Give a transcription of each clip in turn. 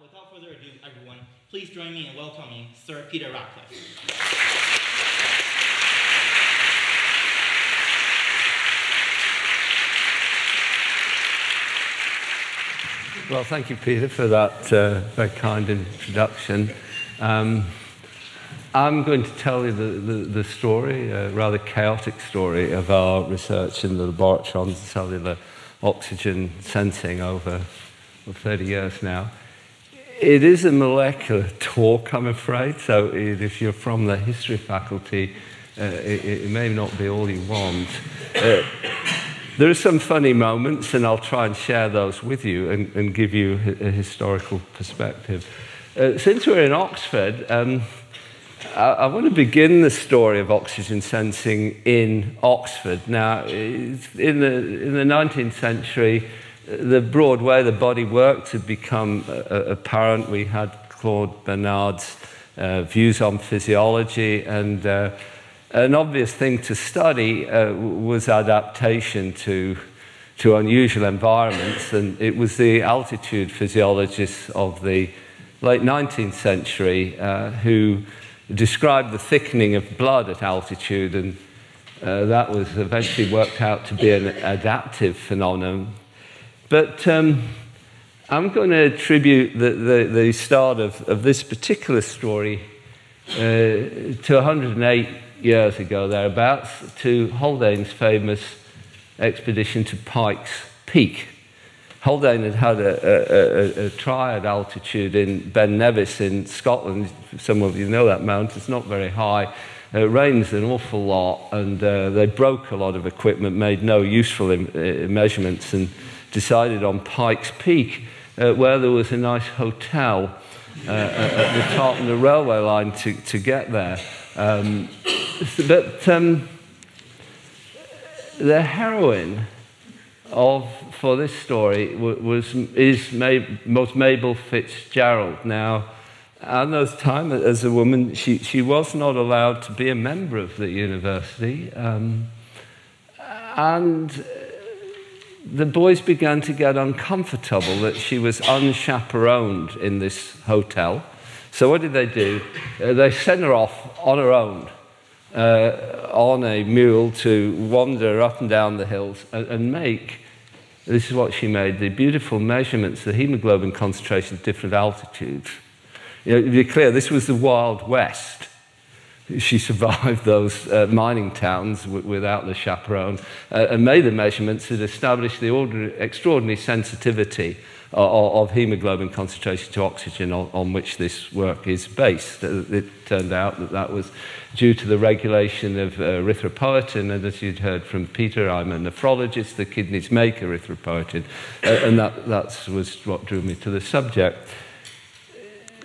without further ado, everyone, please join me in welcoming Sir Peter Ratcliffe. Well, thank you, Peter, for that uh, very kind introduction. Um, I'm going to tell you the, the, the story, a rather chaotic story, of our research in the laboratory on cellular oxygen sensing over 30 years now. It is a molecular talk, I'm afraid, so if you're from the history faculty, uh, it, it, may not be all you want. Uh, there are some funny moments, and I'll try and share those with you and, and give you a, historical perspective. Uh, since we're in Oxford, um, I, I, want to begin the story of oxygen sensing in Oxford. Now, in the, in the 19th century, the broad way the body worked had become uh, uh, apparent. We had Claude Bernard's uh, views on physiology, and uh, an obvious thing to study uh, was adaptation to, to unusual environments, and it was the altitude physiologists of the late 19th century uh, who described the thickening of blood at altitude, and that was eventually worked out to be an adaptive phenomenon but um, I'm going to attribute the, the, the start of, of this particular story uh, to 108 years ago, thereabouts, to Haldane's famous expedition to Pikes Peak. Haldane had had a, a, a, a triad altitude in Ben Nevis in Scotland. Some of you know that mountain, it's not very high. It rains an awful lot, and uh, they broke a lot of equipment, made no useful uh, measurements, and decided on Pikes Peak, uh, where there was a nice hotel uh, at the top of the railway line to, to get there. Um, but um, the heroine of for this story was is was Mabel Fitzgerald. Now, at those time, as a woman, she she was not allowed to be a member of the university, um, and the boys began to get uncomfortable that she was unchaperoned in this hotel. So, what did they do? Uh, they sent her off on her own uh, on a mule to wander up and down the hills and, and, make this is what she made the beautiful measurements, the hemoglobin concentration at different altitudes. You know, to be clear, this was the Wild West she survived those uh, mining towns without the chaperone uh, and made the measurements that established the ordinary, extraordinary sensitivity of, of hemoglobin concentration to oxygen on, on which this work is based. Uh, it turned out that that was due to the regulation of uh, erythropoietin, and as you'd heard from Peter, I'm a nephrologist, the kidneys make erythropoietin, uh, and that, that was what drew me to the subject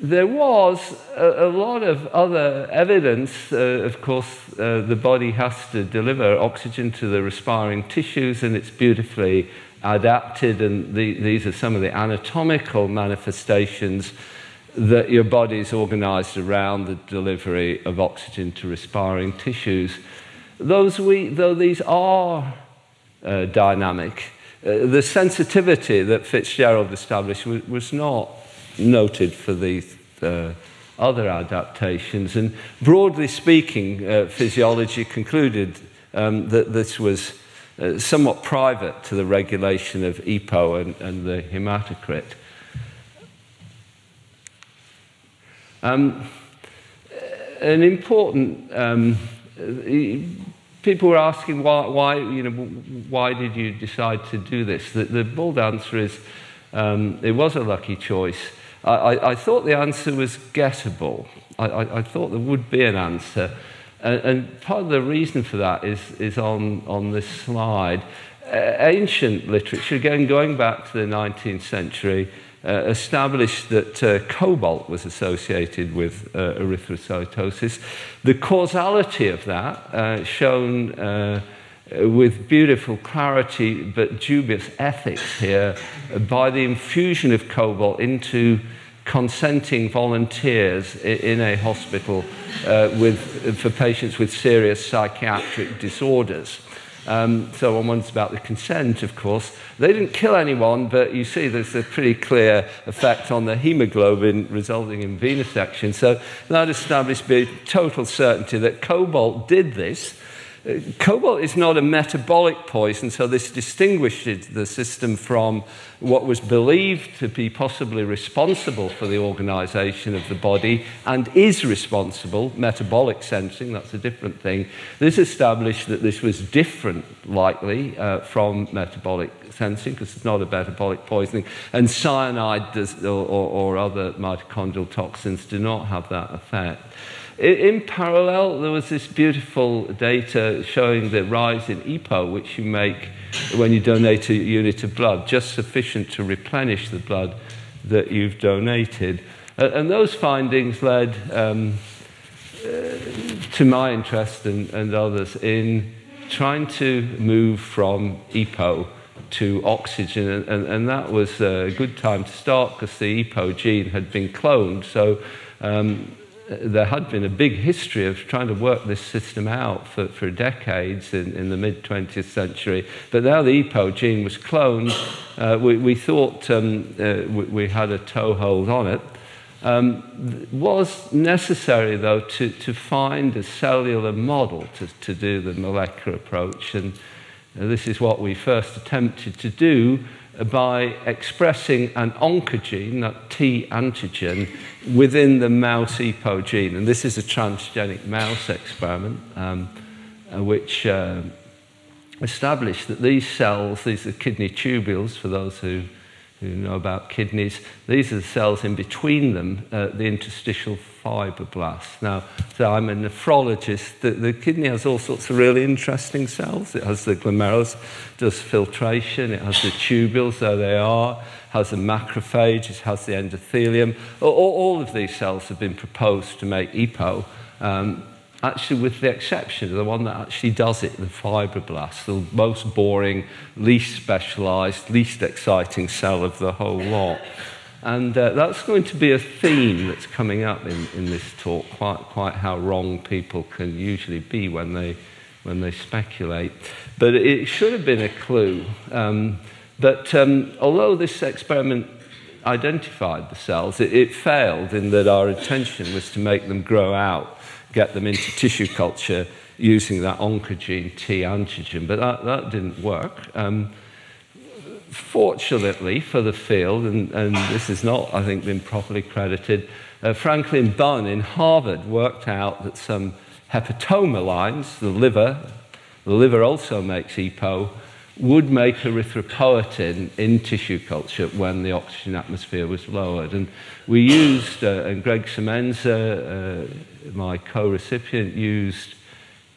there was a, a, lot of other evidence. Uh, of course, uh, the body has to deliver oxygen to the respiring tissues, and it's beautifully adapted. And the, these are some of the anatomical manifestations that your body is organized around the delivery of oxygen to respiring tissues. Those we, though these are uh, dynamic, uh, the sensitivity that Fitzgerald established was, was not noted for the uh, other adaptations. And broadly speaking, uh, physiology concluded um, that this was uh, somewhat private to the regulation of EPO and, and the hematocrit. Um, an important um, people were asking why, why, you know, why did you decide to do this? The, the bold answer is um, it was a lucky choice. I, I, thought the answer was gettable. I, I, I thought there would be an answer. And, and, part of the reason for that is, is on, on this slide. Uh, ancient literature, again going back to the 19th century, uh, established that uh, cobalt was associated with uh, erythrocytosis. The causality of that, uh, shown uh, with beautiful clarity but dubious ethics here, by the infusion of cobalt into consenting volunteers in a hospital uh, with, for patients with serious psychiatric disorders. Um, so one wonders about the consent, of course. They didn't kill anyone, but you see there's a pretty clear effect on the hemoglobin resulting in venesection. So that established with total certainty that cobalt did this. Cobalt is not a metabolic poison, so this distinguishes the system from what was believed to be possibly responsible for the organization of the body and is responsible, metabolic sensing, that's a different thing. This established that this was different, likely, uh, from metabolic sensing, because it's not a metabolic poisoning, and cyanide does, or, or, or other mitochondrial toxins do not have that effect. In parallel, there was this beautiful data showing the rise in EPO, which you make when you donate a unit of blood, just sufficient to replenish the blood that you've donated. And those findings led um, uh, to my interest and, and others in trying to move from EPO to oxygen, and, and, and, that was a good time to start because the EPO gene had been cloned. So um, there had been a big history of trying to work this system out for, for decades in, in the mid 20th century. But now the EPO gene was cloned, uh, we, we thought um, uh, we, we, had a toehold on it. Um, was necessary, though, to, to find a cellular model to, to do the molecular approach. And uh, this is what we first attempted to do by expressing an oncogene, that T antigen, within the mouse EPO gene. And this is a transgenic mouse experiment um, uh, which uh, established that these cells, these are kidney tubules for those who, who know about kidneys, these are the cells in between them, uh, the interstitial fibroblasts. Now, so I'm a nephrologist. The, the, kidney has all sorts of really interesting cells. It has the glomerulus, does filtration, it has the tubules, there they are, has the macrophage, it has the endothelium. All, all of these cells have been proposed to make EPO, um, actually with the exception of the one that actually does it, the fibroblast, the most boring, least specialized, least exciting cell of the whole lot. And uh, that's going to be a theme that's coming up in, in this talk, quite, quite how wrong people can usually be when they, when they speculate. But it should have been a clue. Um, but um, although this experiment identified the cells, it, it failed in that our intention was to make them grow out, get them into tissue culture using that oncogene T antigen. But that, that didn't work. Um, fortunately for the field, and, and this has not, I think, been properly credited, uh, Franklin Bunn in Harvard worked out that some hepatoma lines, the liver, the liver also makes EPO, would make erythropoietin in tissue culture when the oxygen atmosphere was lowered. And we used, uh, and Greg Semenza, uh, my co-recipient, used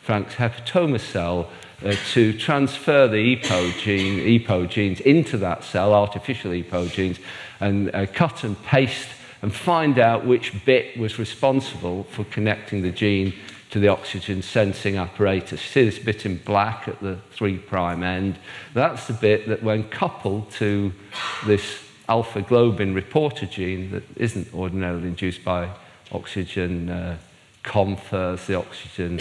Frank's hepatoma cell uh, to transfer the EPO, gene, EPO genes into that cell, artificial EPO genes, and uh, cut and paste and find out which bit was responsible for connecting the gene to the oxygen sensing apparatus. You see this bit in black at the 3' prime end? That's the bit that when coupled to this alpha globin reporter gene that isn't ordinarily induced by oxygen uh, confers the oxygen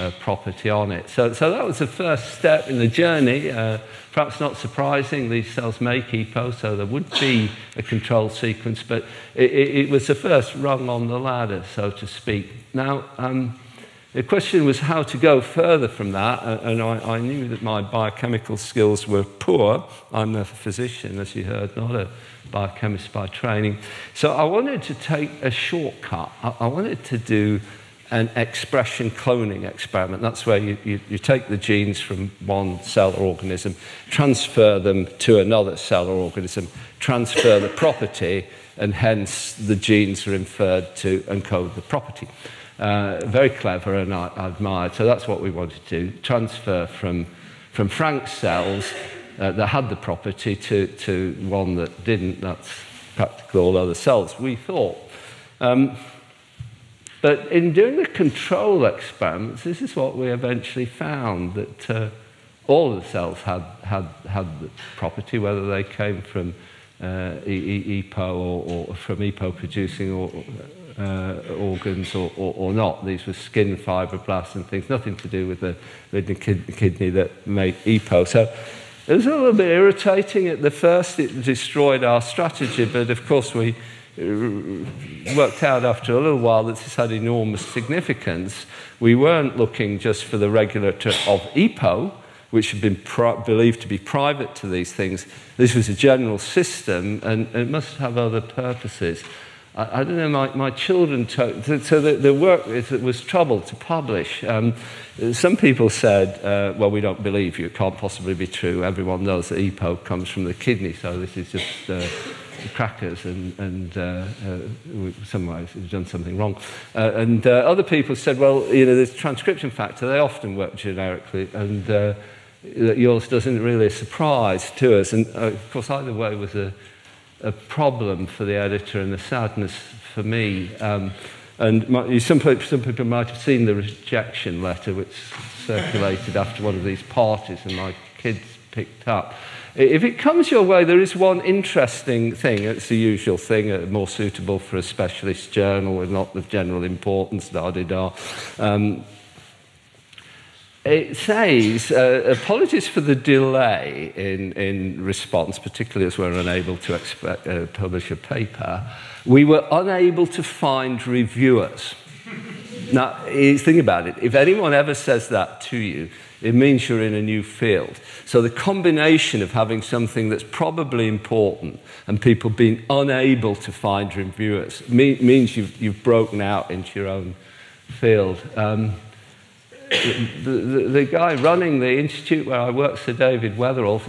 uh, property on it. So, so that was the first step in the journey. Uh, perhaps not surprising, these cells make EPO, so there would be a control sequence, but it, it, it was the first rung on the ladder, so to speak. Now, um, the question was how to go further from that, and I, I knew that my biochemical skills were poor. I'm a physician, as you heard, not a biochemist by training. So I wanted to take a shortcut. I, I wanted to do an expression cloning experiment. That's where you, you, you, take the genes from one cell or organism, transfer them to another cell or organism, transfer the property, and hence the genes are inferred to encode the property. Uh, very clever and I, I admired. So that's what we wanted to transfer from, from Frank's cells uh, that had the property to, to one that didn't. That's practically all other cells, we thought. Um, but in doing the control experiments, this is what we eventually found that uh, all the cells had, had, had the property, whether they came from uh, EPO or, or from EPO producing or, uh, organs or, or, or, not. These were skin fibroblasts and things, nothing to do with the, with the kidney that made EPO. So it was a little bit irritating at the first. It destroyed our strategy, but of course we uh, worked out after a little while that this had enormous significance. We weren't looking just for the regulator of EPO, which had been believed to be private to these things. This was a general system, and it must have other purposes. I, I don't know, my, my children, told, so the, the work it was trouble to publish. Um, some people said, uh, well, we don't believe you, it can't possibly be true. Everyone knows that EPO comes from the kidney, so this is just uh, crackers, and, and uh, uh, have done something wrong. Uh, and uh, other people said, well, you know, the transcription factor, they often work generically, and uh, yours doesn't really surprise to us. And uh, of course, either way was a, a problem for the editor and the sadness for me. Um, and my, some, some people might have seen the rejection letter which circulated after one of these parties and my kids picked up. If it comes your way, there is one interesting thing. It's the usual thing, uh, more suitable for a specialist journal with not of general importance, da da da. Um, it says, uh, apologies for the delay in, in response, particularly as we're unable to expect, uh, publish a paper. We were unable to find reviewers. now, think about it. If anyone ever says that to you, it means you're in a new field. So the combination of having something that's probably important and people being unable to find reviewers means you've, you've broken out into your own field. Um, the, the, the, guy running the institute where I worked, Sir David Weatherall,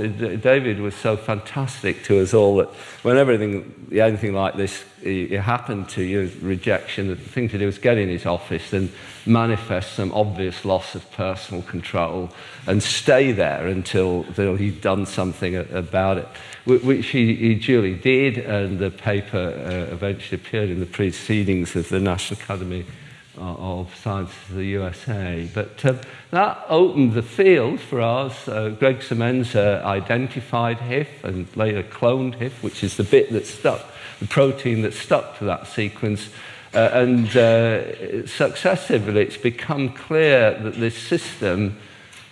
David was so fantastic to us all that when everything, anything like this happened to you, rejection, the thing to do was get in his office and manifest some obvious loss of personal control and stay there until, until he'd done something about it, which he, he duly did, and the paper uh, eventually appeared in the proceedings of the National Academy of Science of the USA. But um, that opened the field for us. Uh, Greg Semenza identified HIF and later cloned HIF, which is the bit that stuck, the protein that stuck to that sequence. Uh, and uh, successively, it's become clear that this system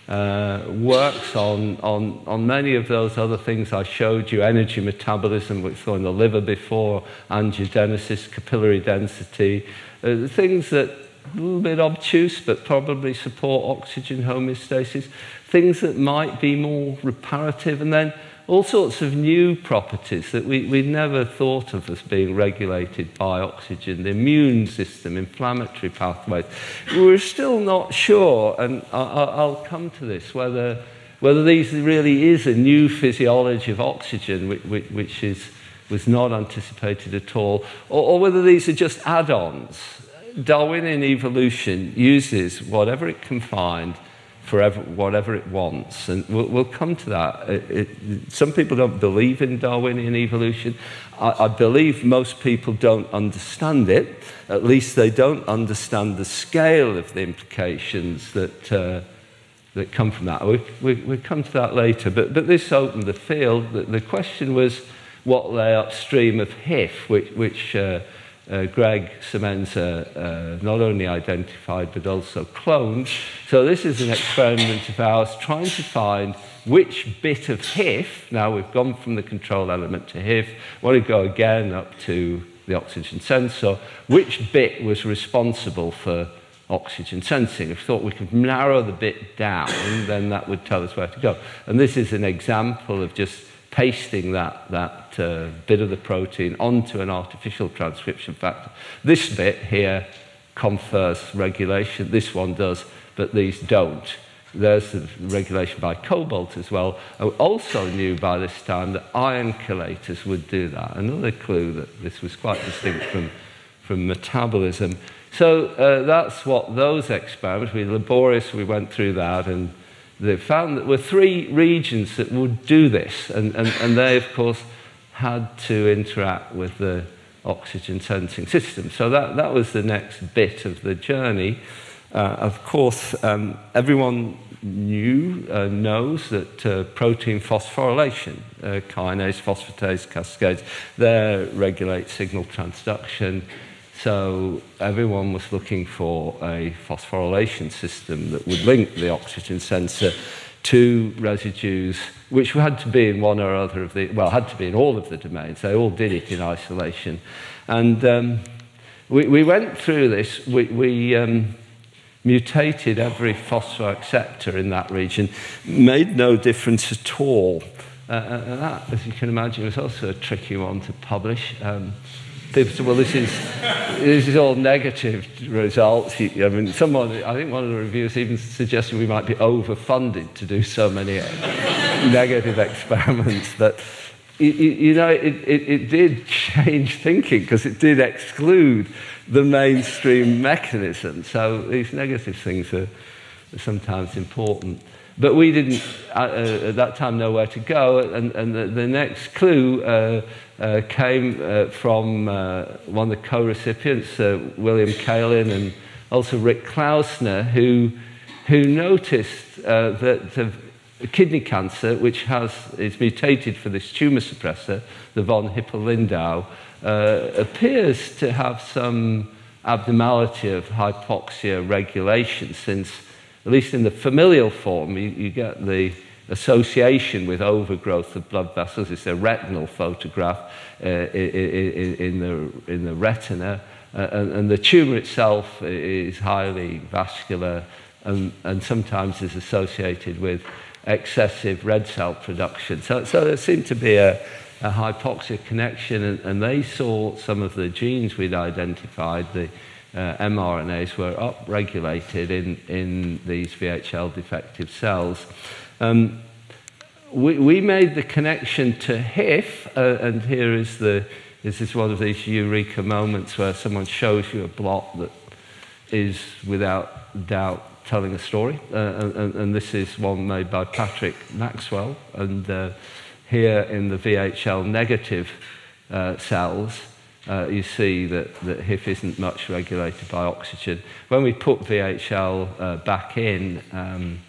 uh, works on, on, on many of those other things I showed you energy metabolism, which saw in the liver before, angiogenesis, capillary density, uh, things that a little bit obtuse but probably support oxygen homeostasis, things that might be more reparative, and then all sorts of new properties that we, we never thought of as being regulated by oxygen, the immune system, inflammatory pathways. We're still not sure, and I, I'll come to this, whether, whether these really is a new physiology of oxygen, which, which, which is, was not anticipated at all, or, or whether these are just add-ons. Darwinian evolution uses whatever it can find forever, whatever it wants. And we'll, we'll come to that. It, it, some people don't believe in Darwinian evolution. I, I believe most people don't understand it. At least they don't understand the scale of the implications that, uh, that come from that. We, we, we'll come to that later. But, but this opened the field. The, the question was what lay upstream of HIF, which, which uh, uh, Greg Semenza uh, not only identified but also cloned. So this is an experiment of ours trying to find which bit of HIF, now we've gone from the control element to HIF, want to go again up to the oxygen sensor, which bit was responsible for oxygen sensing. If we thought we could narrow the bit down, then that would tell us where to go. And this is an example of just pasting that, that uh, bit of the protein onto an artificial transcription factor. This bit here confers regulation, this one does, but these don't. There's the regulation by cobalt as well. I also knew by this time that iron chelators would do that. Another clue that this was quite distinct from, from metabolism. So uh, that's what those experiments, we laborious, we went through that and they found that there were three regions that would do this, and, and, and they, of course, had to interact with the oxygen sensing system. So that, that was the next bit of the journey. Uh, of course, um, everyone knew, uh, knows that uh, protein phosphorylation, uh, kinase, phosphatase cascades, they regulate signal transduction. So everyone was looking for a phosphorylation system that would link the oxygen sensor to residues, which had to be in one or other of the, well, had to be in all of the domains. They all did it in isolation. And um, we, we went through this. We, we um, mutated every phosphoacceptor in that region, made no difference at all. Uh, and that, as you can imagine, was also a tricky one to publish. Um, people said, well, this is, this is all negative results. I mean, someone, I think one of the reviewers even suggested we might be overfunded to do so many negative experiments that, you, you know, it, it, it did change thinking because it did exclude the mainstream mechanism. So these negative things are sometimes important. But we didn't, uh, at that time, know where to go. And, and the, the next clue uh, uh, came uh, from uh, one of the co-recipients, uh, William Kaelin, and also Rick Klausner, who, who noticed that kidney cancer, which has, is mutated for this tumor suppressor, the von Hippel-Lindau, appears to have some abnormality of hypoxia regulation since, at least in the familial form, you, you get the association with overgrowth of blood vessels. It's a retinal photograph uh, in, in, the, in the retina. Uh, and, and the tumour itself is highly vascular and, and sometimes is associated with excessive red cell production. So, so there seemed to be a, a hypoxia connection, and, and they saw some of the genes we'd identified, the uh, mRNAs, were upregulated in, in these VHL defective cells. Um, we, we made the connection to HIF, uh, and here is the this is one of these eureka moments where someone shows you a blot that is without doubt telling a story. Uh, and, and this is one made by Patrick Maxwell. And uh, here in the VHL negative uh, cells, uh, you see that, that HIF isn't much regulated by oxygen. When we put VHL uh, back in, um,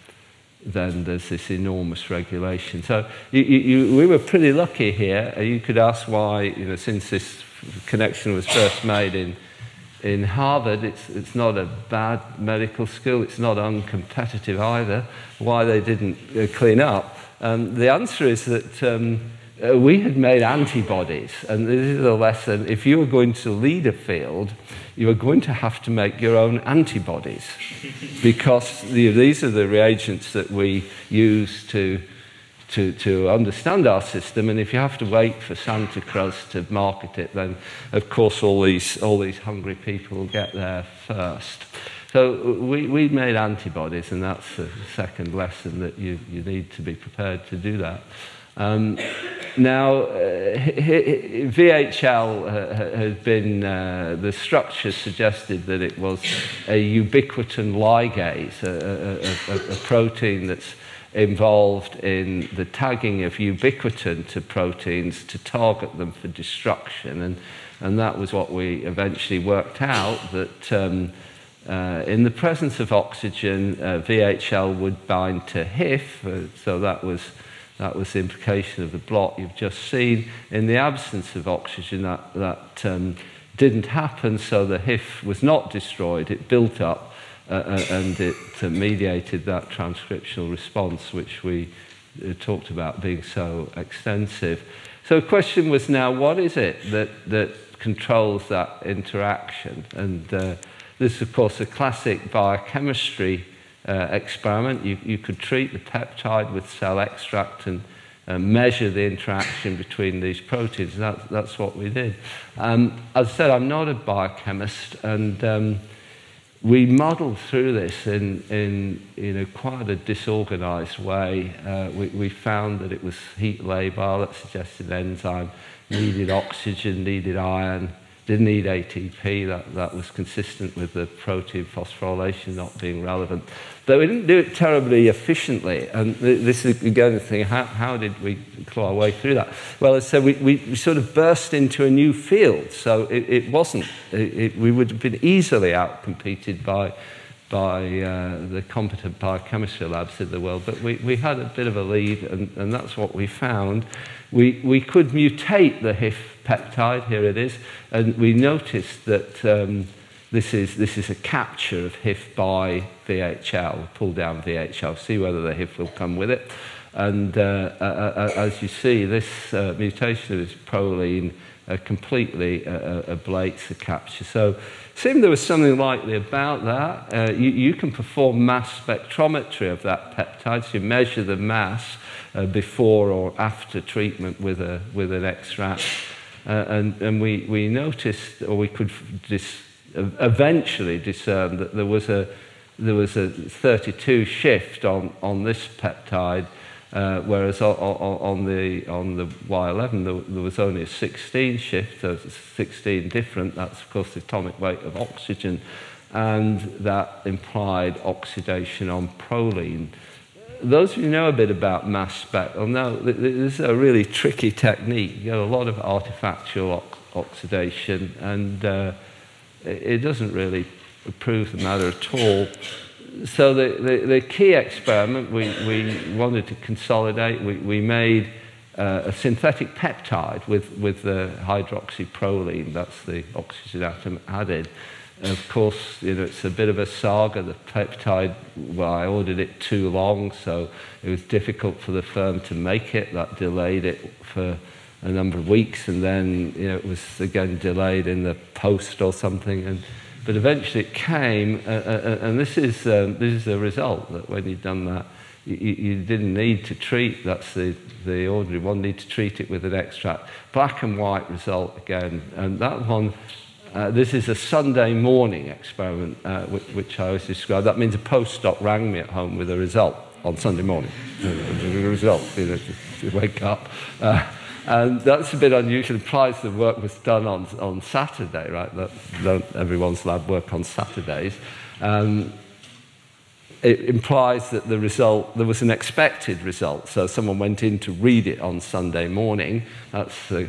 then there's this enormous regulation. So you, you, we were pretty lucky here. Uh, you could ask why, you know, since this connection was first made in, in Harvard, it's, it's not a bad medical school, it's not uncompetitive either, why they didn't uh, clean up. Um, the answer is that um, uh, we had made antibodies, and this is a lesson. If you were going to lead a field, you are going to have to make your own antibodies because the, these are the reagents that we use to, to, to understand our system. And if you have to wait for Santa Cruz to market it, then of course all these, all these hungry people will get there first. So we, we made antibodies, and that's the second lesson that you, you need to be prepared to do that. Um, now, uh, VHL uh, has been, uh, the structure suggested that it was a ubiquitin ligase, a, a, a, a protein that's involved in the tagging of ubiquitin to proteins to target them for destruction. And, and that was what we eventually worked out, that um, uh, in the presence of oxygen, uh, VHL would bind to HIF, uh, so that was that was the implication of the blot you've just seen. In the absence of oxygen, that, that um, didn't happen, so the HIF was not destroyed. It built up uh, uh and it uh, mediated that transcriptional response, which we uh, talked about being so extensive. So the question was now, what is it that, that controls that interaction? And uh, this is, of course, a classic biochemistry uh, experiment. You, you could treat the peptide with cell extract and uh, measure the interaction between these proteins. That, that's what we did. Um, as I said, I'm not a biochemist, and um, we modeled through this in, in you know, quite a disorganized way. Uh, we, we found that it was heat labile that suggested enzyme needed oxygen, needed iron, didn't need ATP, that, that was consistent with the protein phosphorylation not being relevant. But we didn't do it terribly efficiently. And this is again the thing how, how did we claw our way through that? Well, as I said, we, we sort of burst into a new field. So it, it wasn't, it, it, we would have been easily outcompeted by, by uh, the competent biochemistry labs in the world. But we, we had a bit of a lead, and, and that's what we found. We, we could mutate the HIF peptide, here it is, and we noticed that um, this, is, this is a capture of HIF by VHL, pull down VHL, see whether the HIF will come with it. And uh, uh, uh, as you see, this uh, mutation of proline completely uh, uh, ablates the capture. So it seemed there was something likely about that. You, you can perform mass spectrometry of that peptide, so you measure the mass before or after treatment with, a, with an extract. Uh, and and we, we noticed, or we could dis, eventually discern that there was a, there was a 32 shift on, on this peptide Uh, whereas on, on, the, on the Y11, there, there was only a 16 shift, so 16 different. That's, of course, the atomic weight of oxygen. And that implied oxidation on proline. Those of you know a bit about mass spec will know this is a really tricky technique. You get a lot of artifactual oxidation, and uh, it doesn't really prove the matter at all so the, the, the key experiment we, we wanted to consolidate, we, we made uh, a synthetic peptide with, with the hydroxyproline, that's the oxygen atom added. Of course, you know, it's a bit of a saga. The peptide, well, I ordered it too long, so it was difficult for the firm to make it. That delayed it for a number of weeks, and then you know, it was again delayed in the post or something. And but eventually it came, uh, uh, uh, and this is, um, this is the result that when you've done that, you, you didn't need to treat, that's the, the ordinary one, need to treat it with an extract. Black and white result again, and that one, uh, this is a Sunday morning experiment, uh, which, which I always describe. That means a postdoc rang me at home with a result on Sunday morning. the result, you know, to, to wake up. Uh, and that's a bit unusual. Implies the work was done on, on Saturday, right? That everyone's lab work on Saturdays. Um, it implies that the result, there was an expected result. So someone went in to read it on Sunday morning. That's uh,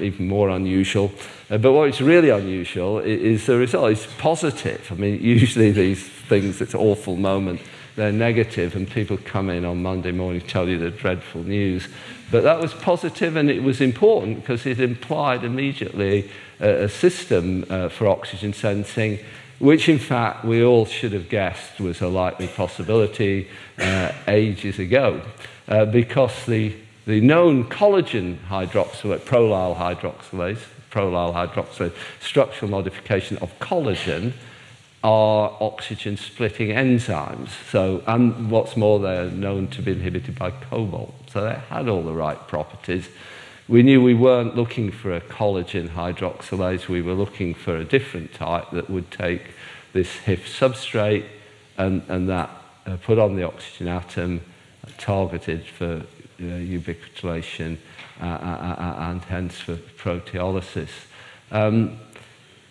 even more unusual. Uh, but what is really unusual is, the result is positive. I mean, usually these things, it's awful moment, they're negative, and people come in on Monday morning to tell you the dreadful news. But that was positive and it was important because it implied immediately a, a system uh, for oxygen sensing, which in fact we all should have guessed was a likely possibility uh, ages ago. Uh, because the, the known collagen hydroxylase, prolyl hydroxylase, prolyl hydroxylase, structural modification of collagen, are oxygen splitting enzymes. So, and what's more, they're known to be inhibited by cobalt. So they had all the right properties. We knew we weren't looking for a collagen hydroxylase, we were looking for a different type that would take this HIF substrate and, and that uh, put on the oxygen atom, uh, targeted for uh, ubiquitination uh, uh, uh, and hence for proteolysis. Um,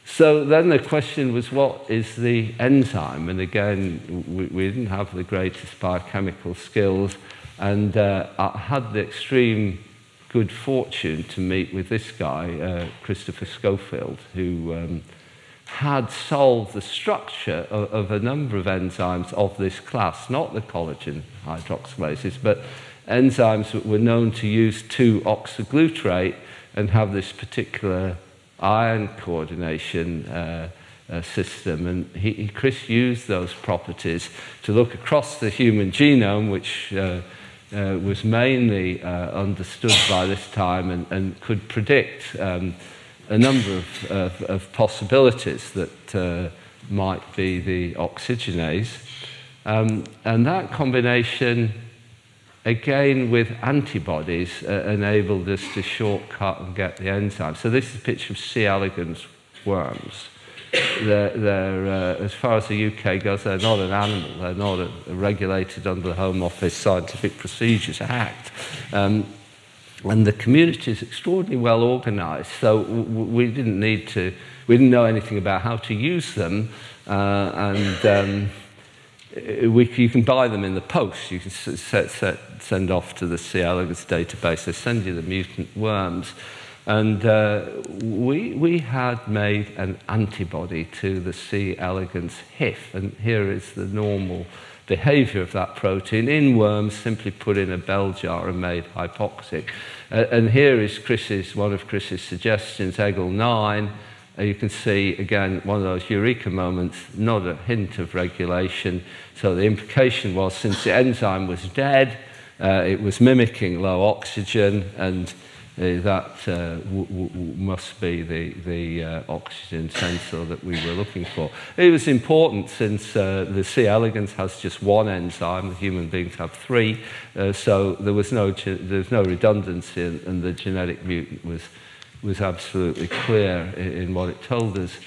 so then the question was, what is the enzyme? And again, we, we didn't have the greatest biochemical skills. And uh, I had the extreme good fortune to meet with this guy, uh, Christopher Schofield, who um, had solved the structure of, of a number of enzymes of this class, not the collagen hydroxylases, but enzymes that were known to use 2-oxoglutarate and have this particular iron coordination uh, uh, system. And he, he, Chris used those properties to look across the human genome, which uh, was mainly uh, understood by this time and, and could predict um, a number of, of, of possibilities that uh, might be the oxygenase. Um, and that combination again with antibodies, uh, enabled us to shortcut and get the enzyme. So this is a picture of C. elegans worms. They're, they're uh, as far as the UK goes, they're not an animal. They're not a, a regulated under the Home Office Scientific Procedures Act. Um, and the community is extraordinarily well organised, so we didn't need to, we didn't know anything about how to use them, uh, and um, we, you can buy them in the post. You can set, set, send off to the C. elegans database. They send you the mutant worms. And uh, we, we had made an antibody to the C. elegans HIF. And here is the normal behavior of that protein in worms, simply put in a bell jar and made hypoxic. Uh, and here is Chris's, one of Chris's suggestions, EGL 9. Uh, you can see, again, one of those eureka moments, not a hint of regulation. So the implication was since the enzyme was dead, uh, it was mimicking low oxygen, and that uh, w- w- must be the, the uh, oxygen sensor that we were looking for. It was important since uh, the C. elegans has just one enzyme, the human beings have three, uh, so there was no, ge- there no redundancy, and, the genetic mutant was, was absolutely clear in, in what it told us.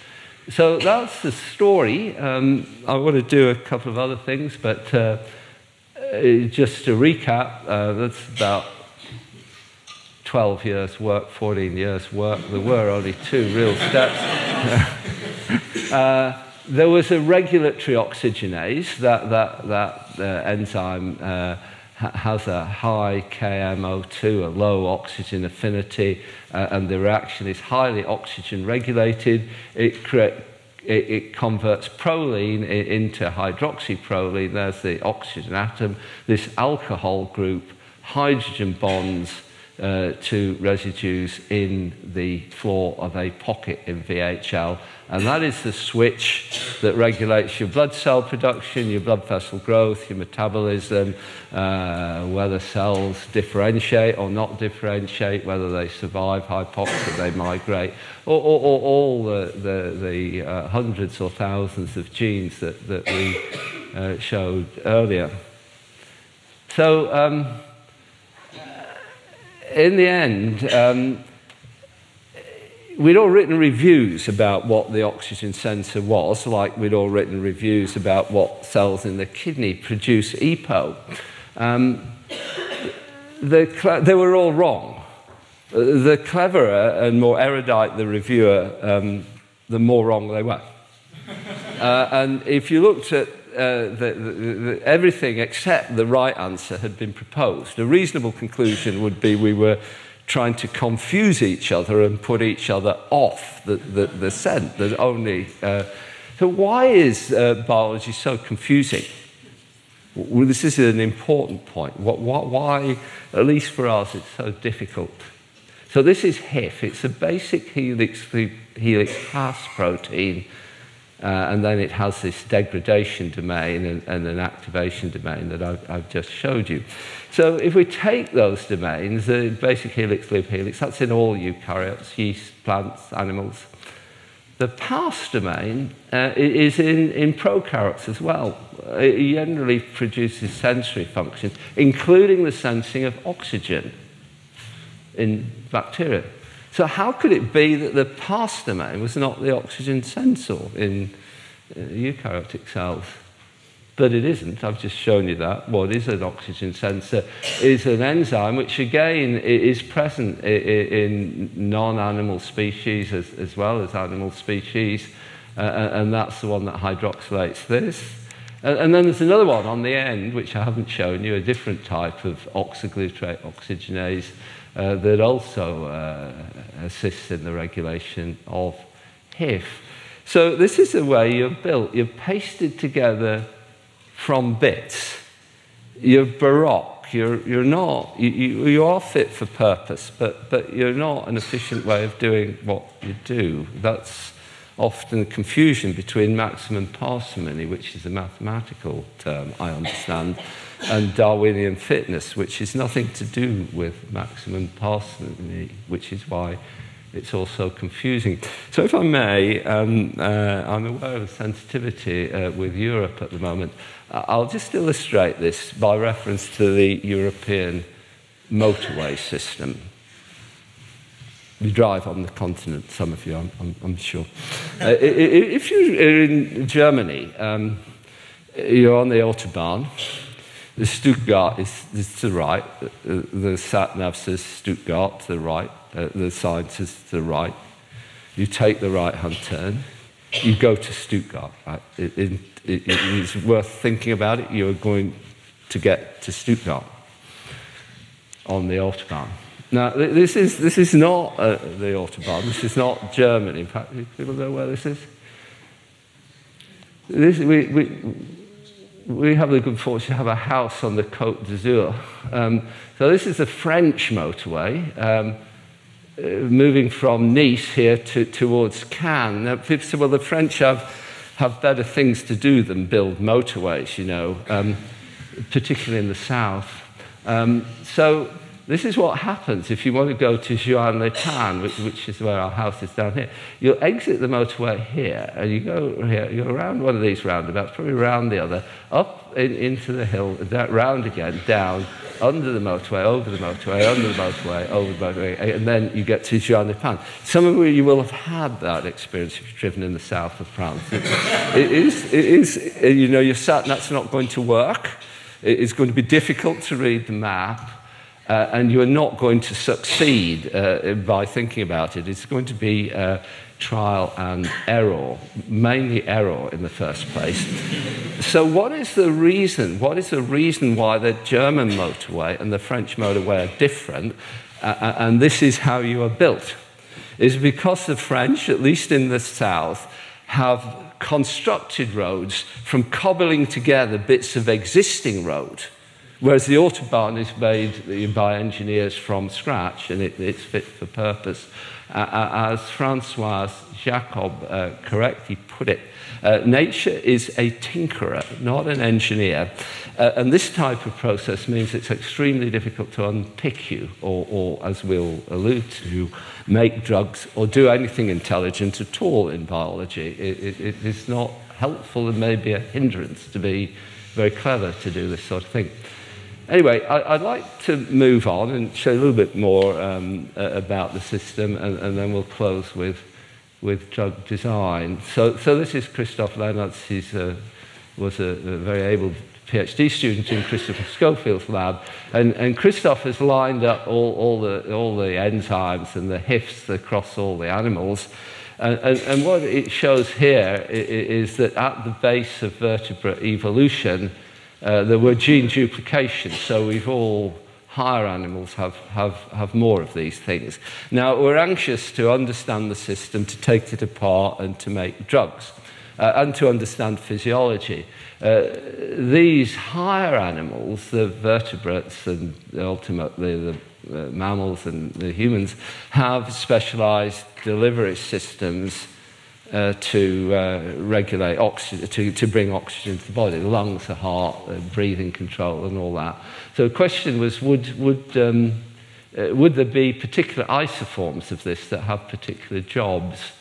So that's the story. Um, I want to do a couple of other things, but uh, uh, just to recap, uh, that's about 12 years work, 14 years work. There were only two real steps. uh, there was a regulatory oxygenase, that, that, that uh, enzyme uh, has a high KMO2, a low oxygen affinity, uh, and the reaction is highly oxygen regulated. It, cre- it, it converts proline into hydroxyproline. There's the oxygen atom. This alcohol group, hydrogen bonds, uh, to residues in the floor of a pocket in VHL. And that is the switch that regulates your blood cell production, your blood vessel growth, your metabolism, uh, whether cells differentiate or not differentiate, whether they survive hypoxia, they migrate, or, or, or all the, the, the uh, hundreds or thousands of genes that, that we uh, showed earlier. So, um, in the end, um, we'd all written reviews about what the oxygen sensor was, like we'd all written reviews about what cells in the kidney produce EPO. Um, the, they were all wrong. The cleverer and more erudite the reviewer, um, the more wrong they were. Uh, and if you looked at uh, the, the, the, everything except the right answer had been proposed. A reasonable conclusion would be we were trying to confuse each other and put each other off the, the, the scent. There's only, uh, so why is uh, biology so confusing? Well, this is an important point. What, what, why, at least for us, it's so difficult. So this is HIF. It's a basic helix, helix PAS protein uh, and then it has this degradation domain and, and an activation domain that I've, I've, just showed you. So if we take those domains, the basic helix, loop helix, that's in all eukaryotes, yeast, plants, animals. The PAS domain uh, is in, in prokaryotes as well. It generally produces sensory functions, including the sensing of oxygen in bacteria. So how could it be that the PAS domain was not the oxygen sensor in uh, eukaryotic cells? But it isn't. I've just shown you that. What is an oxygen sensor is an enzyme which, again, is present in non-animal species as, well as animal species, uh, and that's the one that hydroxylates this. And then there's another one on the end, which I haven't shown you, a different type of oxoglutarate oxygenase, uh, that also uh, assists in the regulation of HIF. So this is the way you're built. You're pasted together from bits. You're baroque. You're, you're not, you, you, you are fit for purpose, but, but you're not an efficient way of doing what you do. That's often confusion between maximum parsimony, which is a mathematical term, I understand, and Darwinian fitness, which is nothing to do with maximum parsimony, which is why it's also confusing. So, if I may, um, uh, I'm aware of the sensitivity uh, with Europe at the moment. I'll just illustrate this by reference to the European motorway system. You drive on the continent, some of you, I'm, I'm, I'm sure. uh, if you're in Germany, um, you're on the Autobahn, the Stuttgart is, is to the right. The, the sat nav says Stuttgart to the right. Uh, the sign says to the right. You take the right hand turn. You go to Stuttgart. Right? It, it, it, it is worth thinking about it. You're going to get to Stuttgart on the Autobahn. Now, this is, this is not uh, the Autobahn. This is not Germany. In fact, people know where this is? This, we, we, we have the good fortune to have a house on the Côte d'Azur. Um, so this is the French motorway, um, uh, moving from Nice here to, towards Cannes. Now, people say, well, the French have, have better things to do than build motorways, you know, um, particularly in the south. Um, so this is what happens if you want to go to Juan-les-Pins, which, which is where our house is down here. You'll exit the motorway here, and you go here, you go around one of these roundabouts, probably round the other, up in, into the hill, down, round again, down, under the motorway, over the motorway, under the motorway, over the motorway, and then you get to Juan-les-Pins. Some of you will have had that experience if you've driven in the south of France. it, is, it is, you know, your sat and that's not going to work. It is going to be difficult to read the map. Uh, and you are not going to succeed uh, by thinking about it. It's going to be uh, trial and error, mainly error in the first place. so, what is the reason? What is the reason why the German motorway and the French motorway are different? Uh, uh, and this is how you are built. Is because the French, at least in the south, have constructed roads from cobbling together bits of existing road. Whereas the Autobahn is made by engineers from scratch and it, it's fit for purpose. Uh, as Francois Jacob uh, correctly put it, uh, nature is a tinkerer, not an engineer. Uh, and this type of process means it's extremely difficult to unpick you, or, or, as we'll allude to, make drugs or do anything intelligent at all in biology. It, it, it is not helpful and maybe a hindrance to be very clever to do this sort of thing. Anyway, I, would like to move on and show a little bit more um, about the system, and, and, then we'll close with, with drug design. So, so this is Christoph Lehnertz. He uh, was a, a, very able PhD student in Christopher Schofield's lab, and, and Christoph has lined up all, all, the, all the enzymes and the HIFs across all the animals. And, and, and what it shows here is that at the base of vertebrate evolution, uh, there were gene duplication, so we've all higher animals have, have, have more of these things. Now, we're anxious to understand the system, to take it apart, and to make drugs, uh, and to understand physiology. Uh, these higher animals, the vertebrates and ultimately the uh, mammals and the humans, have specialized delivery systems uh, to uh, regulate oxygen, to, to bring oxygen to the body, the lungs, the heart, the breathing control, and all that. So the question was would, would, um, uh, would there be particular isoforms of this that have particular jobs?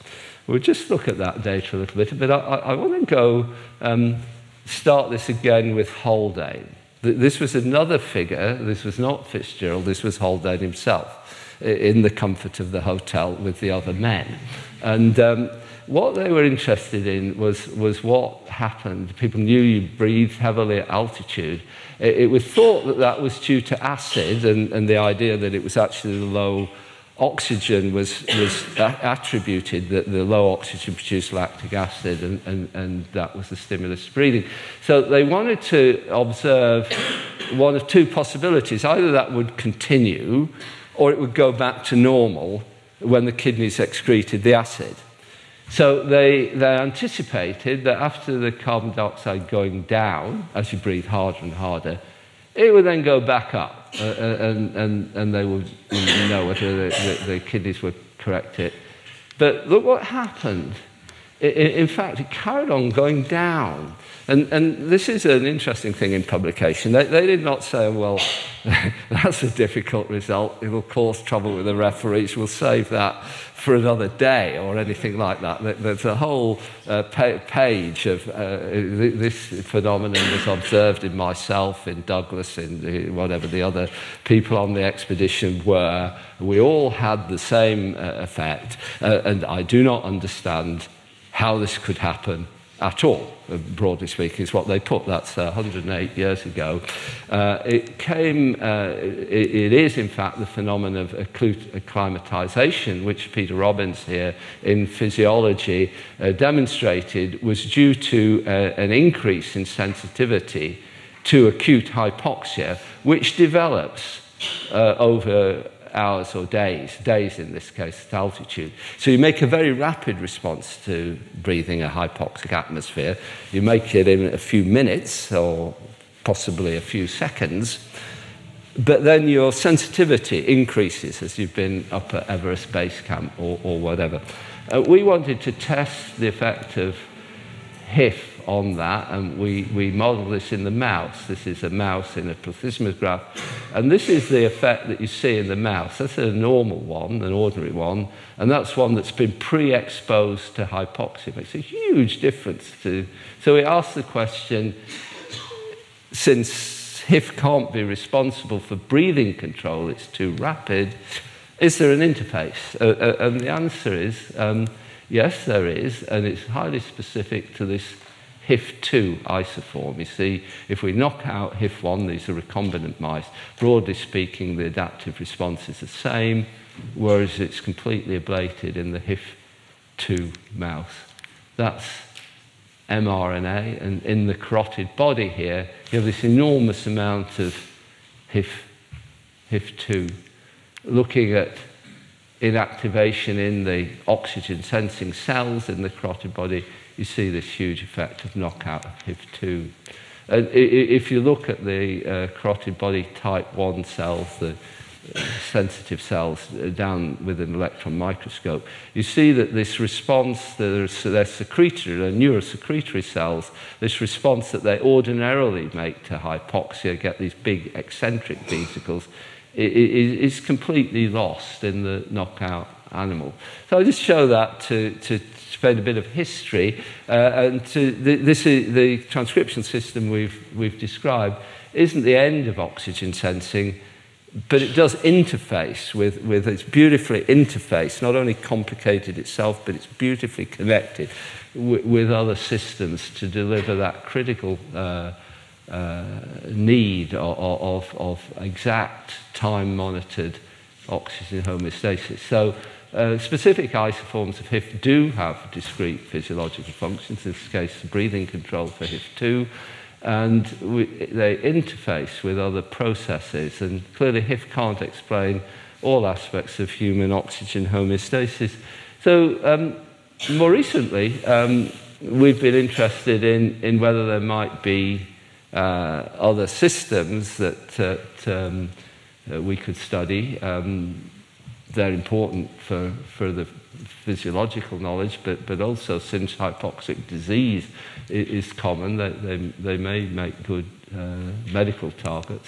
We'll just look at that data a little bit, but I, I want to go um, start this again with Haldane. This was another figure, this was not Fitzgerald, this was Haldane himself in the comfort of the hotel with the other men. And um, what they were interested in was, was what happened. People knew you breathed heavily at altitude. It, it was thought that that was due to acid and, and the idea that it was actually the low oxygen was, was attributed, that the low oxygen produced lactic acid and, and, and that was the stimulus to breathing. So they wanted to observe one of two possibilities. Either that would continue or it would go back to normal when the kidneys excreted the acid. So they, they anticipated that after the carbon dioxide going down, as you breathe harder and harder, it would then go back up, uh, uh and, and, and they would know whether the, the, the kidneys would correct it. But look what happened. In fact, it carried on going down. And, and this is an interesting thing in publication. They, they did not say, well, that's a difficult result. It will cause trouble with the referees. We'll save that for another day or anything like that. There's a whole uh, page of uh, this phenomenon was observed in myself, in Douglas, in whatever the other people on the expedition were. We all had the same uh, effect, uh, and I do not understand how this could happen at all, uh, broadly speaking, is what they put. That's uh, 108 years ago. Uh, it came, uh, it, it is in fact the phenomenon of acclimatization, which Peter Robbins here in physiology uh, demonstrated was due to uh, an increase in sensitivity to acute hypoxia, which develops over hours or days, days in this case, at altitude. So you make a very rapid response to breathing a hypoxic atmosphere. You make it in a few minutes or possibly a few seconds. But then your sensitivity increases as you've been up at Everest Base Camp or, or whatever. Uh, we wanted to test the effect of HIF on that, and we, we model this in the mouse. This is a mouse in a plethysmograph, and this is the effect that you see in the mouse. That's a normal one, an ordinary one, and that's one that's been pre-exposed to hypoxia. It makes a huge difference to. So we ask the question, since HIF can't be responsible for breathing control, it's too rapid. Is there an interface? Uh, uh, and the answer is um, yes, there is, and it's highly specific to this HIF2 isoform. You see, if we knock out HIF1, these are recombinant mice, broadly speaking, the adaptive response is the same, whereas it's completely ablated in the HIF2 mouse. That's mRNA, and in the carotid body here, you have this enormous amount of HIF, HIF2 looking at inactivation in the oxygen sensing cells in the carotid body you see this huge effect of knockout of HIF2. And if you look at the uh, carotid body type 1 cells, the uh, sensitive cells uh, down with an electron microscope, you see that this response, they're, secretory, they're neurosecretory cells, this response that they ordinarily make to hypoxia, get these big eccentric vesicles, is completely lost in the knockout animal. So I just show that to, to spend a bit of history. Uh, and to the, this is, the transcription system we've, we've described isn't the end of oxygen sensing, but it does interface with, with it's beautifully interface, not only complicated itself, but it's beautifully connected with other systems to deliver that critical uh, uh, need of, of, of exact time monitored oxygen homeostasis. So uh, specific isoforms of HIF do have discrete physiological functions, in this case, breathing control for HIF2, and we, they interface with other processes. And clearly, HIF can't explain all aspects of human oxygen homeostasis. So, um, more recently, um, we've been interested in, in whether there might be uh, other systems that, that um, uh, we could study. Um, they're important for, for the physiological knowledge, but, but also since hypoxic disease is common, they, they, they may make good uh, medical targets.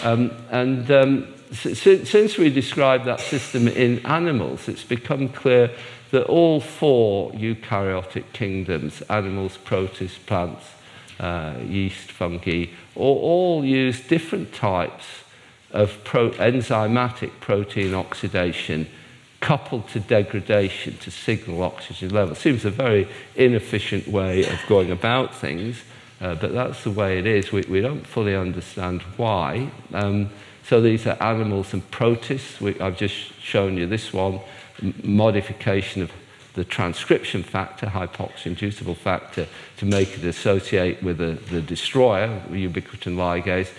Um, and um, since we described that system in animals, it's become clear that all four eukaryotic kingdoms, animals, protists, plants, uh, yeast, fungi, all, all use different types of pro enzymatic protein oxidation coupled to degradation to signal oxygen level. Seems a very inefficient way of going about things, uh, but that's the way it is. We, we don't fully understand why. Um, so these are animals and protists. We, I've just shown you this one, modification of the transcription factor, hypoxia-inducible factor, to make it associate with the, the destroyer, ubiquitin ligase.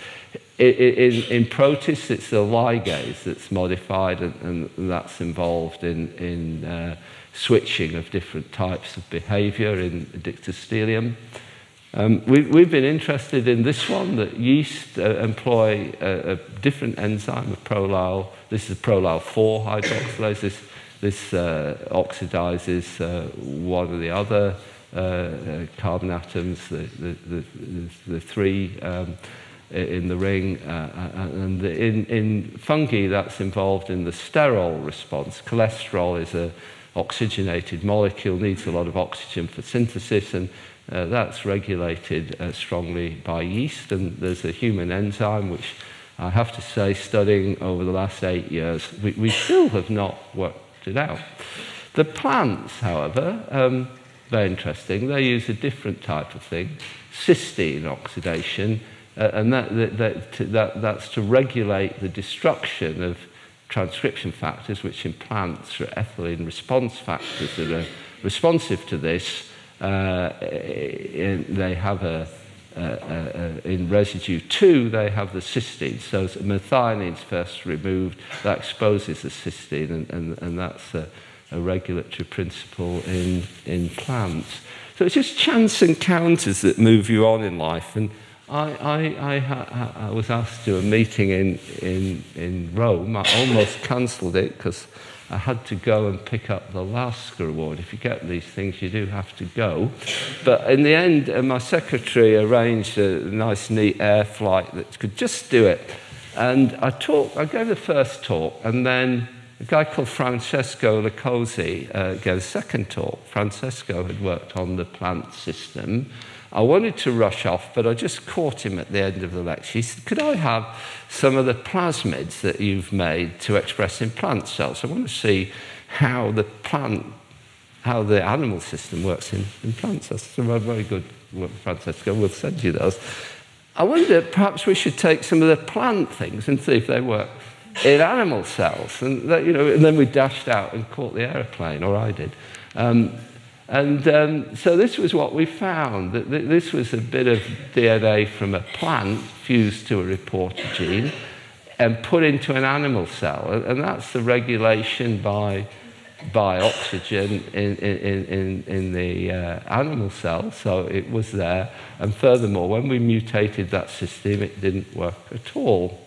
In, in protists, it's the ligase that's modified and, and that's involved in, in uh, switching of different types of behavior in dictyostelium. Um, we, we've been interested in this one, that yeast uh, employ a, a different enzyme, a prolyl. This is prolyl 4 hydroxylase. This, this uh, oxidizes uh, one or the other uh, uh, carbon atoms, the, the, the, the, the three um, in the ring. Uh, uh, and in, in fungi, that's involved in the sterol response. Cholesterol is a oxygenated molecule, needs a lot of oxygen for synthesis, and uh, that's regulated uh, strongly by yeast. And there's a human enzyme, which I have to say, studying over the last eight years, we, we still have not worked it out. The plants, however, um, very interesting. They use a different type of thing, cysteine oxidation, uh, and that, that, that, that, that's to regulate the destruction of transcription factors, which in plants are ethylene response factors that are responsive to this. Uh, they have a, uh, uh, in residue. Two, they have the cysteine. So methionine is first removed, that exposes the cysteine, and, and, and that's a, a regulatory principle in, in plants. So it's just chance encounters that move you on in life. And I, I, I, ha, I was asked to a meeting in, in, in Rome. I almost cancelled it because I had to go and pick up the Lasker Award. If you get these things, you do have to go. But in the end, uh, my secretary arranged a nice, neat air flight that could just do it. And I, talked, I gave the first talk, and then a guy called Francesco Licozzi uh, gave a second talk. Francesco had worked on the plant system. I wanted to rush off, but I just caught him at the end of the lecture. He said, Could I have some of the plasmids that you've made to express in plant cells? I want to see how the plant, how the animal system works in, in plant cells. So very good, Francesco. We'll send you those. I wonder perhaps we should take some of the plant things and see if they work in animal cells. And, that, you know, and then we dashed out and caught the aeroplane, or I did. Um, and um, so this was what we found, that this was a bit of DNA from a plant fused to a reporter gene and put into an animal cell. And that's the regulation by, by oxygen in, in, in, in the uh, animal cell. So it was there. And furthermore, when we mutated that system, it didn't work at all.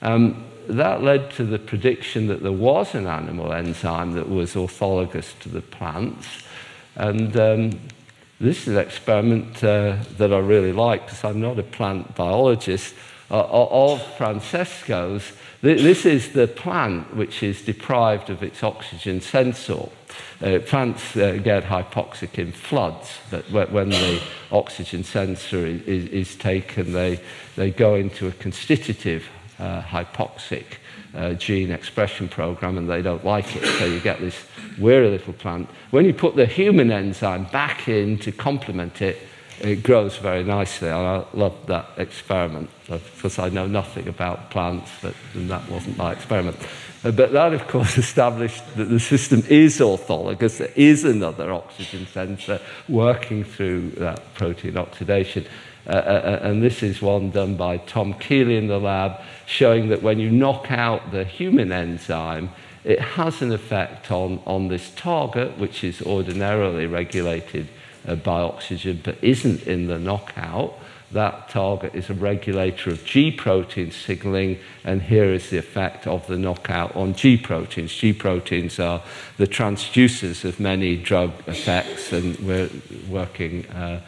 Um, that led to the prediction that there was an animal enzyme that was orthologous to the plants. And um, this is an experiment uh, that I really like because I'm not a plant biologist. Uh, of Francesco's, this is the plant which is deprived of its oxygen sensor. Uh, plants uh, get hypoxic in floods, but when the oxygen sensor is, is, taken, they, they go into a constitutive uh, hypoxic uh, gene expression program and they don't like it. So you get this weary little plant. When you put the human enzyme back in to complement it, it grows very nicely. And I love that experiment because I know nothing about plants, but that wasn't my experiment. Uh, but that, of course, established that the system is orthologous. There is another oxygen sensor working through that protein oxidation. Uh, uh, uh, and this is one done by Tom Keeley in the lab, showing that when you knock out the human enzyme, it has an effect on, on this target, which is ordinarily regulated uh, by oxygen but isn't in the knockout. That target is a regulator of G protein signaling, and here is the effect of the knockout on G proteins. G proteins are the transducers of many drug effects, and we're working. Uh,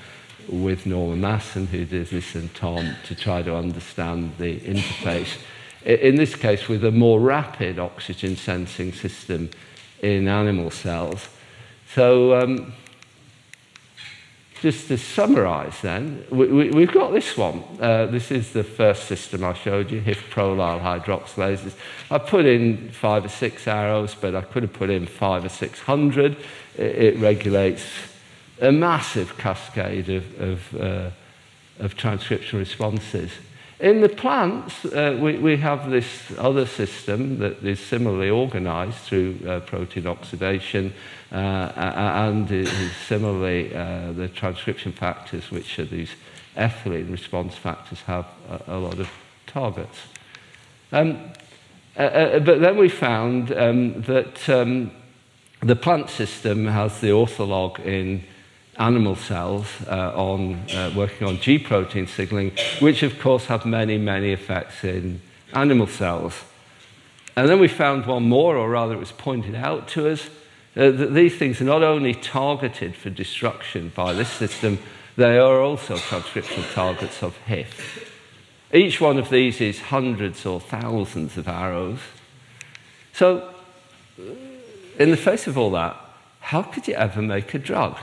with Norman Masson, who did this, and Tom, to try to understand the interface. In this case, with a more rapid oxygen sensing system in animal cells. So, um, just to summarize then, we, have we, got this one. Uh, this is the first system I showed you, HIF prolyl hydroxylases. I put in five or six arrows, but I could have put in five or six hundred. It, it regulates a massive cascade of, of, uh, of transcription responses. In the plants, uh, we, we have this other system that is similarly organized through uh, protein oxidation uh, and similarly uh, the transcription factors, which are these ethylene response factors, have a, a lot of targets. Um, uh, uh, but then we found um, that um, the plant system has the ortholog in animal cells uh, on uh, working on G protein signaling, which of course have many, many effects in animal cells. And then we found one more, or rather, it was pointed out to us uh, that these things are not only targeted for destruction by this system, they are also transcriptional targets of HIF. Each one of these is hundreds or thousands of arrows. So, in the face of all that, how could you ever make a drug?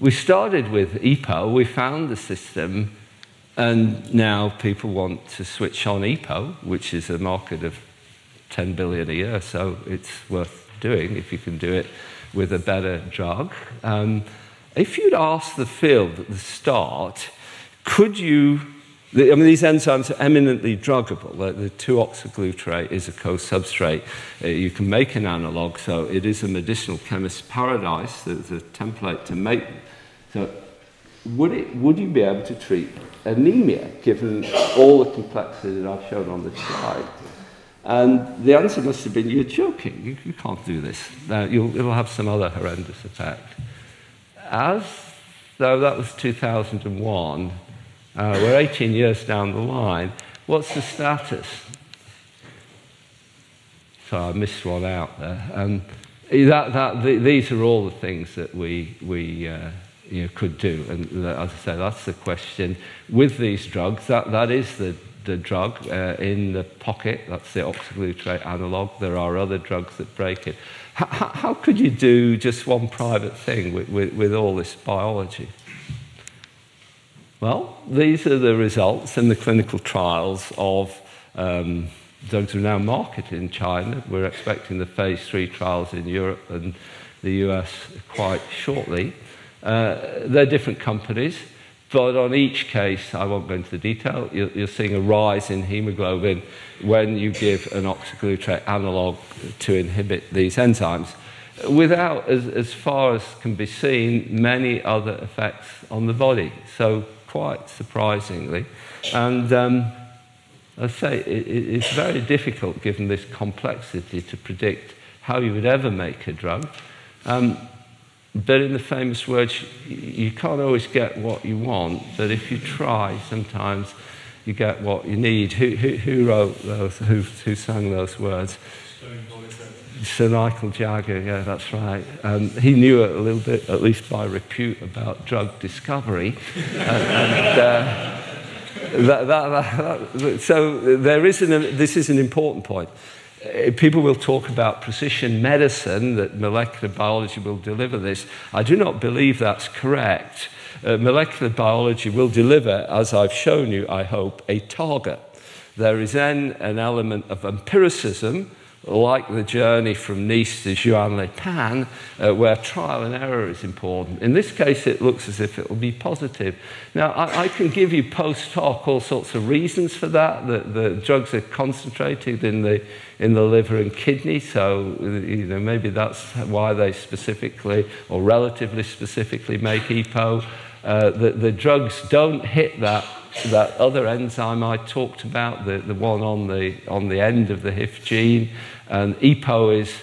We started with EPO, we found the system, and now people want to switch on EPO, which is a market of 10 billion a year, so it's worth doing if you can do it with a better drug. Um, if you'd asked the field at the start, could you I mean, these enzymes are eminently druggable. The, the 2-oxyglutarate is a co-substrate. Uh, you can make an analog, so it is a medicinal chemist's paradise. There's a template to make. So would, it, would you be able to treat anemia given all the complexity that I've shown on this slide? And the answer must have been, you're joking, you, you can't do this. Uh, it'll have some other horrendous effect. As though that was 2001, uh, we're 18 years down the line, what's the status? So I missed one out there. Um, that, that, the, these are all the things that we, we uh, you know, could do. And as I say, that's the question. With these drugs, that, that is the, the drug uh, in the pocket. That's the oxyglutarate analog. There are other drugs that break it. How could you do just one private thing with, with, with all this biology? Well, these are the results in the clinical trials of um, drugs are now marketed in China. We're expecting the phase three trials in Europe and the US quite shortly. Uh, they're different companies, but on each case, I won't go into the detail, you're, you're seeing a rise in hemoglobin when you give an oxyglutarate analog to inhibit these enzymes without, as, as far as can be seen, many other effects on the body. So quite surprisingly. And um, I say, it, it's very difficult, given this complexity, to predict how you would ever make a drug. Um, but in the famous words, you can't always get what you want, but if you try, sometimes you get what you need. Who, who, who wrote those, who, who sang those words? Sir Michael Jagger, yeah, that's right. Um, he knew a little bit, at least by repute, about drug discovery. and, and uh, that, that, that, so there is an, this is an important point. Uh, people will talk about precision medicine, that molecular biology will deliver this. I do not believe that's correct. Uh, molecular biology will deliver, as I've shown you, I hope, a target. There is then an element of empiricism, like the journey from Nice to Juan-les-Pins, uh, where trial and error is important. In this case, it looks as if it will be positive. Now, I, I can give you post hoc all sorts of reasons for that. The, the drugs are concentrated in the, in the liver and kidney, so you know, maybe that's why they specifically or relatively specifically make EPO. Uh, the, the drugs don't hit that that other enzyme I talked about, the, the one on the, on the end of the HIF gene, and EPO is,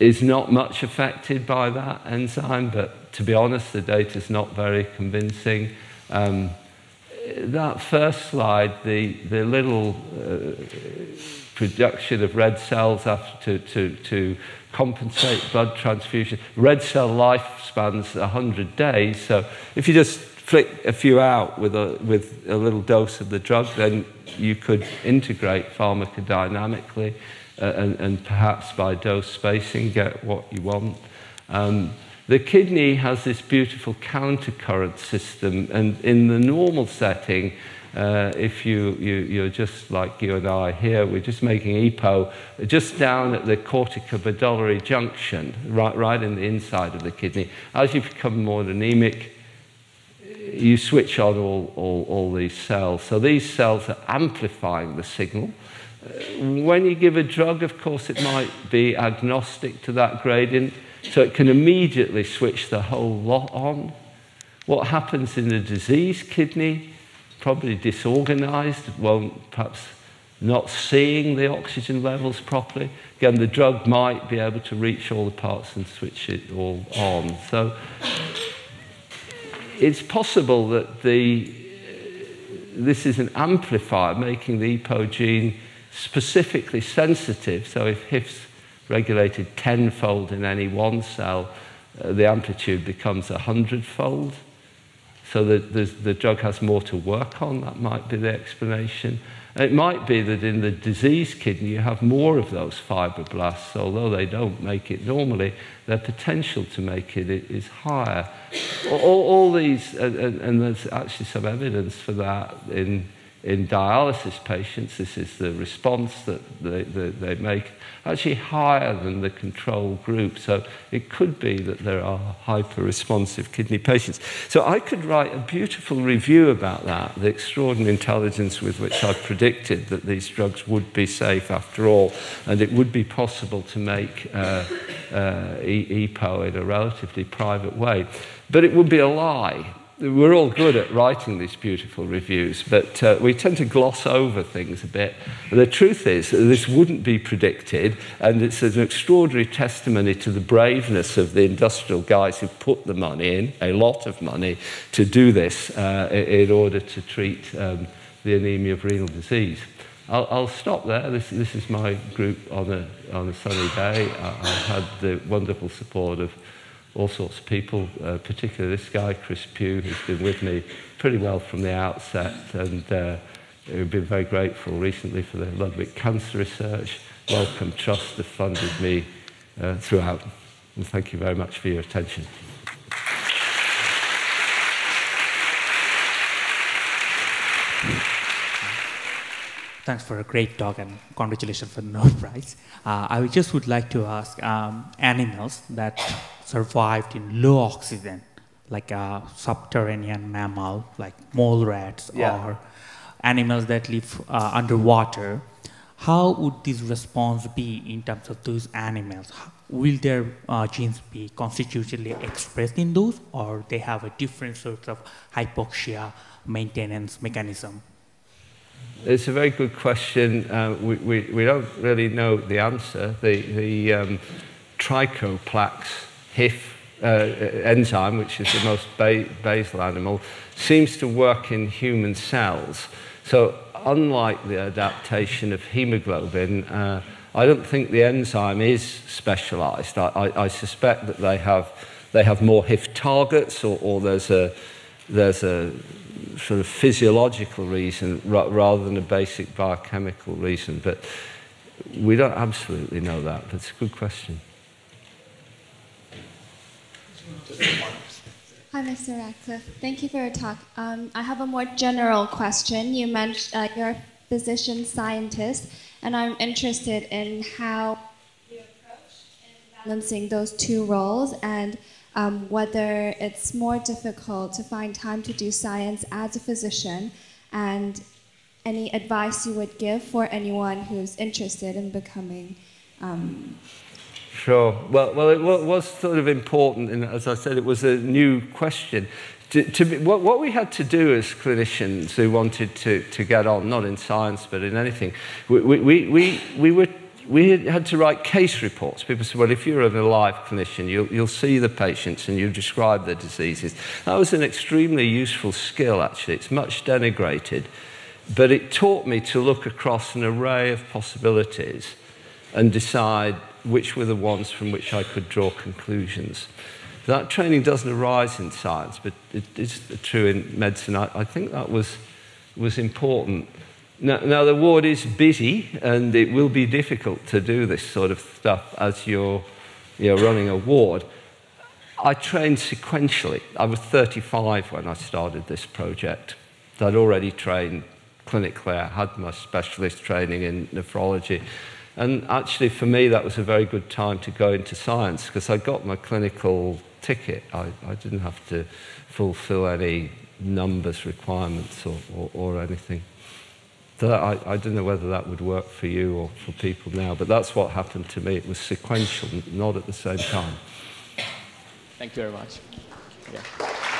is not much affected by that enzyme, but to be honest, the data is not very convincing. Um, that first slide, the, the little uh, production of red cells after to, to, to compensate blood transfusion. Red cell lifespan's 100 days, so if you just flick a few out with a, with a little dose of the drug, then you could integrate pharmacodynamically uh, and, and perhaps by dose spacing get what you want. Um, the kidney has this beautiful countercurrent system, and in the normal setting, uh, if you, you, you're just like you and I here, we're just making EPO just down at the corticomedullary junction, right, right in the inside of the kidney. As you become more anemic, you switch on all, all, all these cells. So these cells are amplifying the signal. Uh, when you give a drug, of course, it might be agnostic to that gradient, so it can immediately switch the whole lot on. What happens in the diseased kidney? Probably disorganized, won't perhaps not seeing the oxygen levels properly. Again, the drug might be able to reach all the parts and switch it all on. So it's possible that the, this is an amplifier making the EPO gene specifically sensitive. So if HIF's regulated tenfold in any one cell, uh, the amplitude becomes a hundredfold. So that the drug has more to work on. That might be the explanation. It might be that in the diseased kidney you have more of those fibroblasts, although they don't make it normally, their potential to make it is higher. All, all these, and, and there's actually some evidence for that in in dialysis patients, this is the response that they, they, they, make, actually higher than the control group. So it could be that there are hyper-responsive kidney patients. So I could write a beautiful review about that, the extraordinary intelligence with which I've predicted that these drugs would be safe after all, and it would be possible to make uh, uh, EPO in a relatively private way. But it would be a lie we're all good at writing these beautiful reviews, but uh, we tend to gloss over things a bit. The truth is this wouldn't be predicted, and it's an extraordinary testimony to the braveness of the industrial guys who put the money in, a lot of money, to do this uh, in order to treat um, the anemia of renal disease. I'll, I'll stop there. This, this is my group on a, on a sunny day. I, I've had the wonderful support of all sorts of people, uh, particularly this guy, Chris Pugh, who's been with me pretty well from the outset and uh, we've been very grateful recently for the Ludwig Cancer Research. Wellcome Trust have funded me uh, throughout. And thank you very much for your attention. Thanks for a great talk and congratulations for the Nobel Prize. Uh, I just would like to ask um, animals that survived in low oxygen, like a subterranean mammal, like mole rats, Yeah. or animals that live uh, underwater, how would this response be in terms of those animals? Will their uh, genes be constitutively expressed in those, or they have a different sort of hypoxia maintenance mechanism? It's a very good question. Uh, we, we, we don't really know the answer. The, the um, trichoplax HIF uh, enzyme, which is the most ba basal animal, seems to work in human cells. So unlike the adaptation of hemoglobin, uh, I don't think the enzyme is specialized. I, I, I suspect that they have, they have more HIF targets or, or there's, a, there's a sort of physiological reason ra rather than a basic biochemical reason. But we don't absolutely know that. That's a good question. Hi, Mr. Radcliffe. Thank you for your talk. Um, I have a more general question. You mentioned uh, you're a physician scientist, and I'm interested in how you approach in balancing those two roles and um, whether it's more difficult to find time to do science as a physician and any advice you would give for anyone who's interested in becoming um, Sure. Well, well, it was sort of important, and as I said, it was a new question. To, to be, what, what we had to do as clinicians who wanted to, to get on, not in science but in anything, we, we, we, we, we, were, we had to write case reports. People said, well, if you're an alive clinician, you'll, you'll see the patients and you'll describe the diseases. That was an extremely useful skill, actually. It's much denigrated, but it taught me to look across an array of possibilities and decide which were the ones from which I could draw conclusions. That training doesn't arise in science, but it is true in medicine. I, I think that was, was important. Now, now, the ward is busy, and it will be difficult to do this sort of stuff as you're, you're running a ward. I trained sequentially. I was 35 when I started this project. I'd already trained clinically. I had my specialist training in nephrology. And actually, for me, that was a very good time to go into science because I got my clinical ticket. I, I didn't have to fulfill any numbers requirements or, or, or anything. So I, I don't know whether that would work for you or for people now, but that's what happened to me. It was sequential, not at the same time. Thank you very much. Yeah.